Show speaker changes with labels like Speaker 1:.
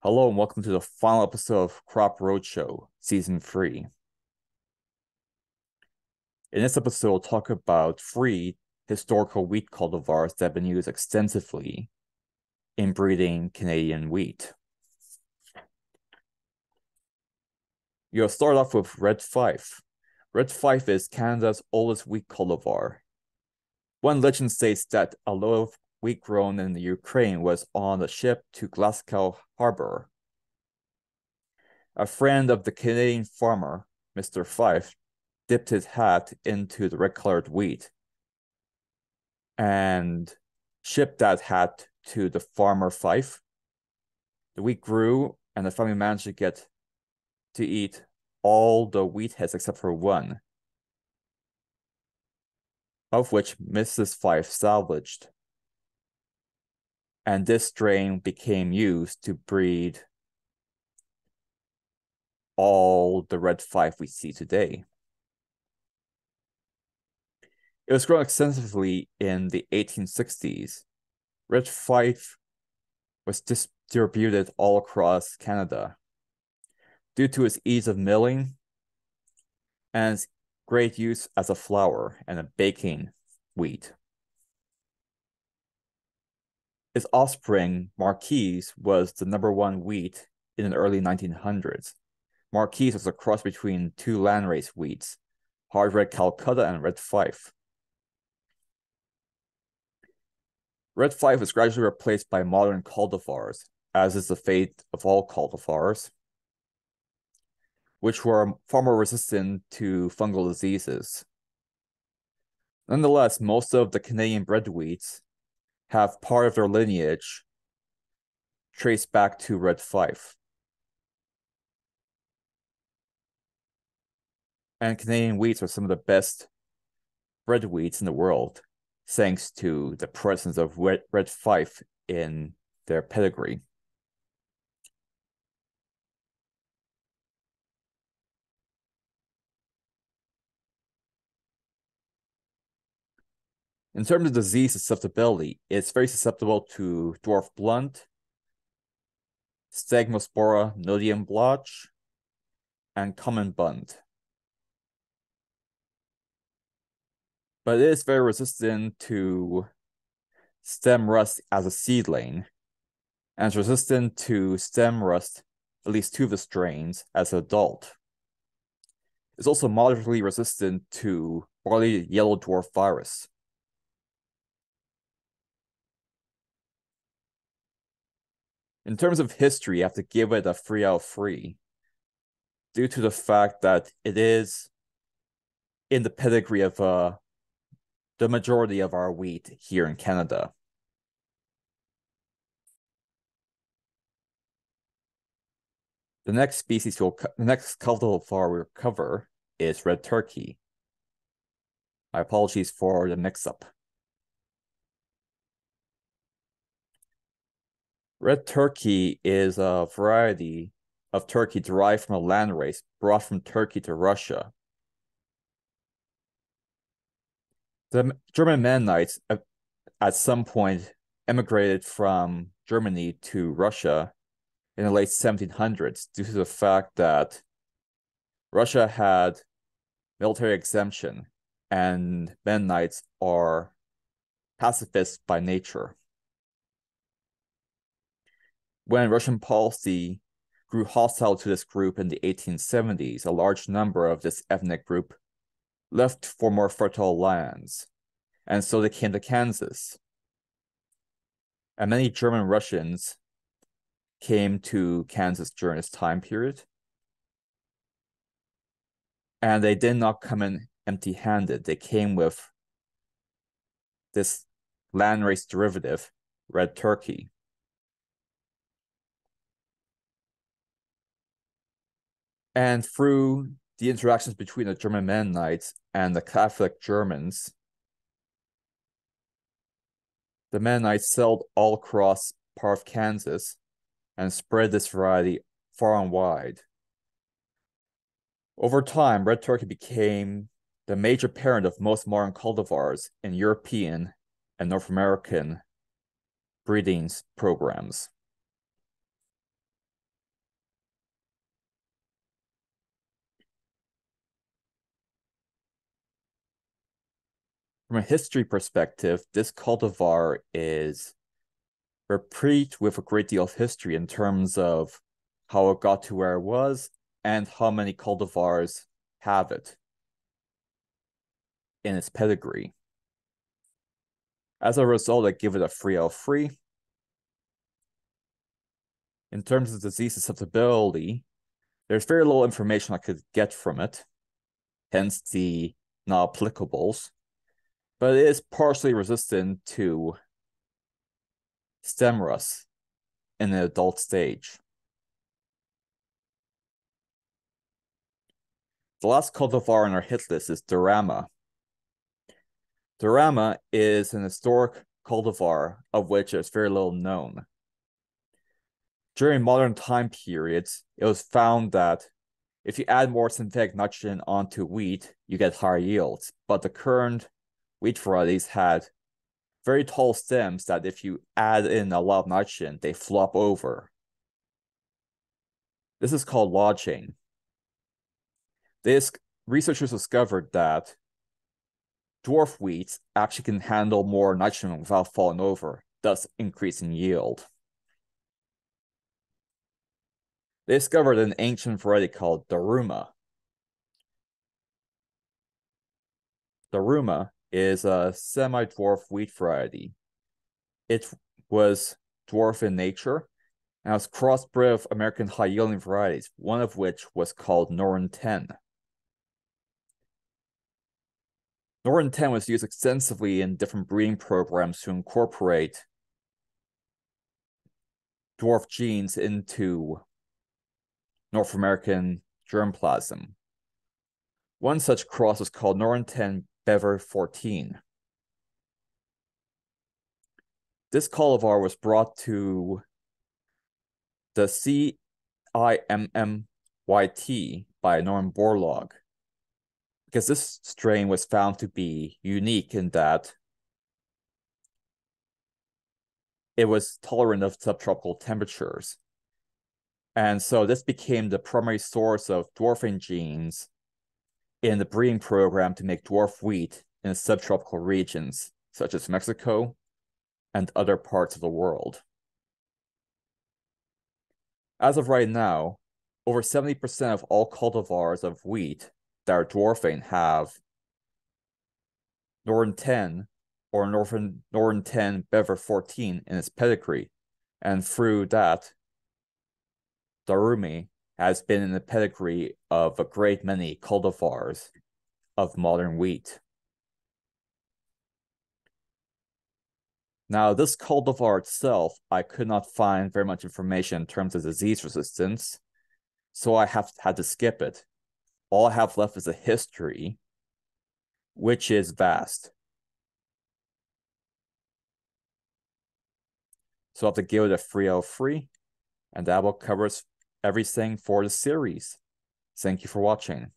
Speaker 1: Hello and welcome to the final episode of Crop Roadshow, Season 3. In this episode, we'll talk about three historical wheat cultivars that have been used extensively in breeding Canadian wheat. You'll start off with Red Fife. Red Fife is Canada's oldest wheat cultivar. One legend states that a wheat grown in the Ukraine was on a ship to Glasgow Harbor. A friend of the Canadian farmer, Mr. Fife, dipped his hat into the red colored wheat and shipped that hat to the farmer Fife. The wheat grew, and the family managed to get to eat all the wheat heads except for one, of which Mrs. Fife salvaged. And this strain became used to breed all the red fife we see today. It was grown extensively in the 1860s. Red Fife was distributed all across Canada. Due to its ease of milling and its great use as a flour and a baking wheat. Its offspring, Marquis, was the number one wheat in the early 1900s. Marquis was a cross between two landrace wheats, hard red Calcutta and red Fife. Red Fife was gradually replaced by modern cultivars, as is the fate of all cultivars, which were far more resistant to fungal diseases. Nonetheless, most of the Canadian bred wheats have part of their lineage traced back to Red Fife. And Canadian wheats are some of the best bred wheats in the world thanks to the presence of Red, Red Fife in their pedigree. In terms of disease susceptibility, it's very susceptible to dwarf bunt, Stagonospora nodorum blotch, and common bunt. but it is very resistant to stem rust as a seedling, and is resistant to stem rust, at least two of the strains, as an adult. It's also moderately resistant to barley yellow dwarf virus. In terms of history, I have to give it a three out of three due to the fact that it is in the pedigree of a the majority of our wheat here in Canada. The next species we'll the next cultivar we'll cover is red turkey. My apologies for the mix-up. Red turkey is a variety of turkey derived from a landrace brought from Turkey to Russia the German Mennonites uh, at some point emigrated from Germany to Russia in the late 1700s due to the fact that Russia had military exemption and Mennonites are pacifists by nature. When Russian policy grew hostile to this group in the 1870s, a large number of this ethnic group left for more fertile lands, and so they came to Kansas. And many German Russians came to Kansas during this time period. And they did not come in empty handed. They came with this landrace derivative, red turkey. And through the interactions between the German Mennonites and the Catholic Germans. The Mennonites settled all across part of Kansas and spread this variety far and wide. Over time, red turkey became the major parent of most modern cultivars in European and North American breeding programs. From a history perspective, this cultivar is replete with a great deal of history in terms of how it got to where it was and how many cultivars have it in its pedigree. As a result, I give it a 3 out of 3. In terms of disease susceptibility, there's very little information I could get from it, hence the not applicables, but it is partially resistant to stem rust in the adult stage. The last cultivar on our hit list is Daruma. Daruma is an historic cultivar of which is very little known. During modern time periods, it was found that if you add more synthetic nitrogen onto wheat, you get higher yields. But the current wheat varieties had very tall stems that if you add in a lot of nitrogen, they flop over. This is called lodging. This researchers discovered that dwarf wheats actually can handle more nitrogen without falling over, thus increasing yield. They discovered an ancient variety called Daruma. Daruma is a semi-dwarf wheat variety. It was dwarf in nature and was crossbred of American high-yielding varieties, one of which was called Norin 10. Norin 10 was used extensively in different breeding programs to incorporate dwarf genes into North American germplasm. One such cross was called Norin 10 Brevor 14. This call of cultivar was brought to the CIMMYT by Norman Borlaug because this strain was found to be unique in that it was tolerant of subtropical temperatures. And so this became the primary source of dwarfing genes in the breeding program to make dwarf wheat in subtropical regions, such as Mexico and other parts of the world. As of right now, over 70% of all cultivars of wheat that are dwarfing have Norin 10 or Northern, Norin 10 Brevor 14 in its pedigree. And through that, Daruma has been in the pedigree of a great many cultivars of modern wheat. Now, this cultivar itself, I could not find very much information in terms of disease resistance, so I have had to skip it all I have left is a history, which is vast. So I have to give it a free out free, and that will cover everything for the series. Thank you for watching.